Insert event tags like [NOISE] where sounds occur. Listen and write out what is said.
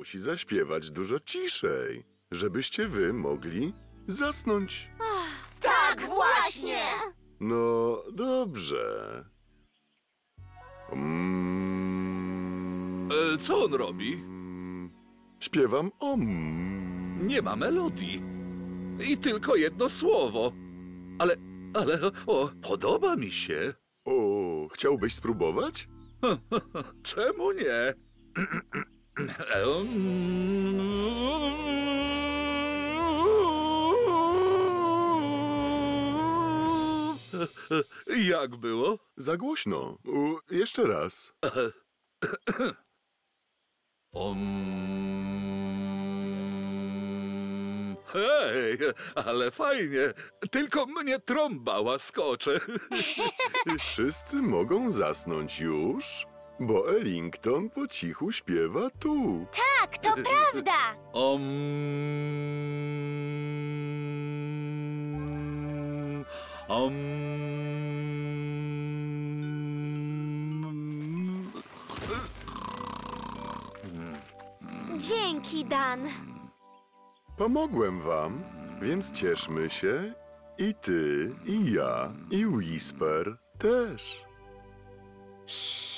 musi zaśpiewać dużo ciszej, żebyście wy mogli zasnąć. Tak, właśnie! No dobrze. Mm, E, co on robi? śpiewam om. Nie ma melodii. I tylko jedno słowo. Ale, ale, o, podoba mi się. O, chciałbyś spróbować? [LAUGHS] Czemu nie? [CLEARS THROAT] [CLEARS THROAT] Jak było? Za głośno. U, jeszcze raz. [CLEARS THROAT] Om. Hej, ale fajnie. Tylko mnie trąba łaskocze. [LAUGHS] [LAUGHS] Wszyscy mogą zasnąć już, bo Ellington po cichu śpiewa tu. Tak, to prawda! Om. Om. Dzięki, Dan. Pomogłem wam, więc cieszmy się. I ty, i ja, i Whisper też. Cii.